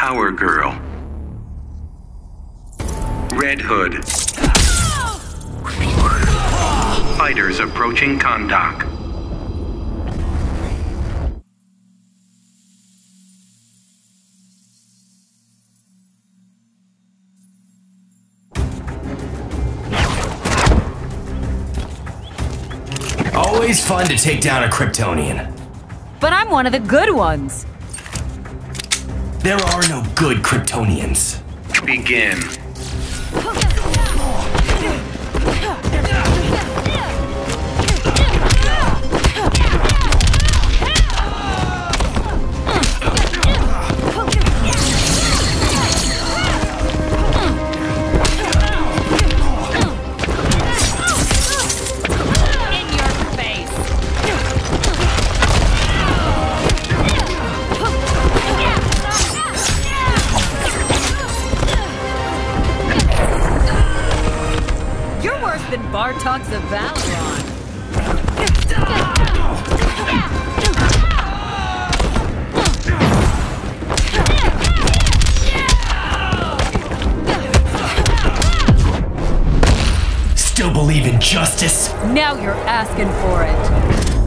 Power Girl. Red Hood. Fighters approaching Kahndaq. Always fun to take down a Kryptonian. But I'm one of the good ones. There are no good Kryptonians. Begin. Worse than Bartox of Valeron. Still believe in justice? Now you're asking for it.